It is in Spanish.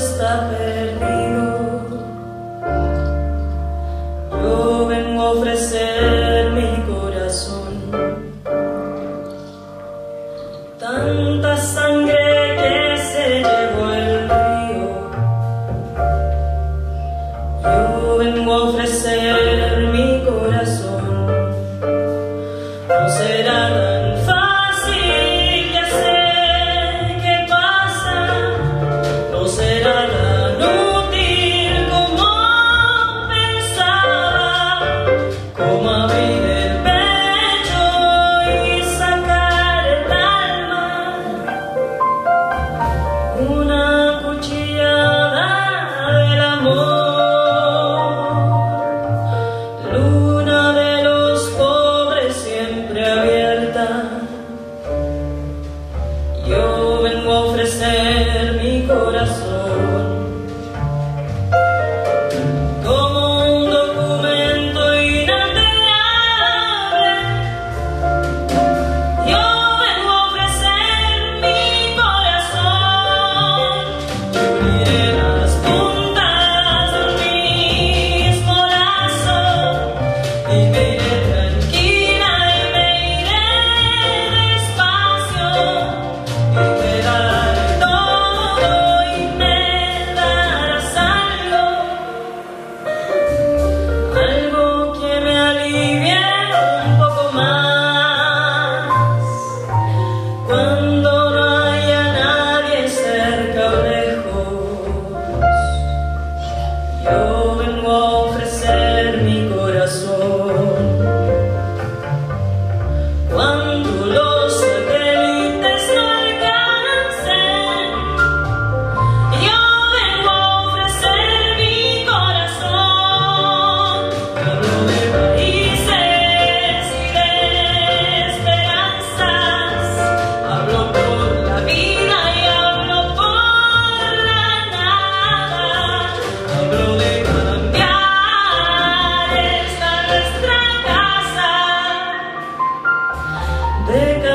está perdido. Yo vengo a ofrecer mi corazón. Tanta sangre. coração. stolen wall. They